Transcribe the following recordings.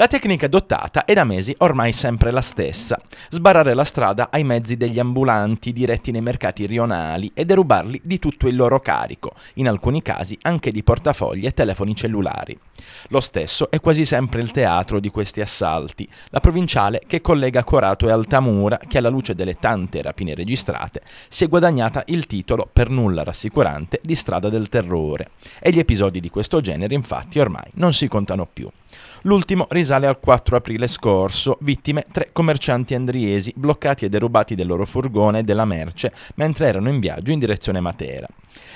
La tecnica adottata è da mesi ormai sempre la stessa, sbarrare la strada ai mezzi degli ambulanti diretti nei mercati rionali e derubarli di tutto il loro carico, in alcuni casi anche di portafogli e telefoni cellulari. Lo stesso è quasi sempre il teatro di questi assalti, la provinciale che collega Corato e Altamura, che alla luce delle tante rapine registrate si è guadagnata il titolo per nulla rassicurante di strada del terrore. E gli episodi di questo genere infatti ormai non si contano più. L'ultimo risale al 4 aprile scorso, vittime tre commercianti andriesi bloccati e derubati del loro furgone e della merce mentre erano in viaggio in direzione Matera.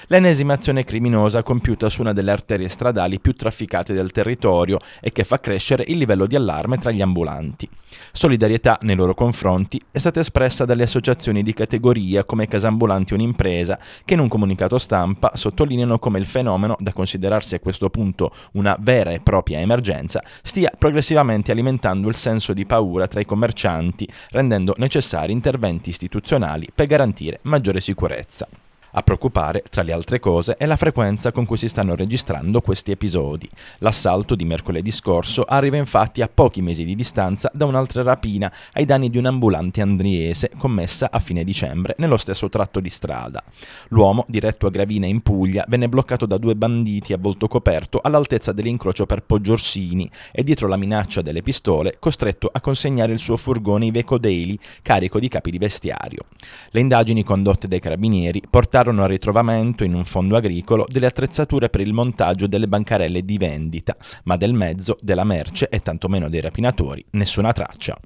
L'ennesima azione criminosa compiuta su una delle arterie stradali più trafficate del territorio e che fa crescere il livello di allarme tra gli ambulanti. Solidarietà nei loro confronti è stata espressa dalle associazioni di categoria come Casambulanti Un'impresa, che in un comunicato stampa sottolineano come il fenomeno, da considerarsi a questo punto una vera e propria emergenza, stia progressivamente alimentando il senso di paura tra i commercianti, rendendo necessari interventi istituzionali per garantire maggiore sicurezza. A preoccupare, tra le altre cose, è la frequenza con cui si stanno registrando questi episodi. L'assalto di mercoledì scorso arriva infatti a pochi mesi di distanza da un'altra rapina ai danni di un ambulante andriese commessa a fine dicembre nello stesso tratto di strada. L'uomo, diretto a Gravina in Puglia, venne bloccato da due banditi a volto coperto all'altezza dell'incrocio per Poggiorsini e dietro la minaccia delle pistole costretto a consegnare il suo furgone Iveco Daily carico di capi di vestiario. Le indagini condotte dai carabinieri portarono portarono al ritrovamento in un fondo agricolo delle attrezzature per il montaggio delle bancarelle di vendita, ma del mezzo, della merce e tantomeno dei rapinatori nessuna traccia.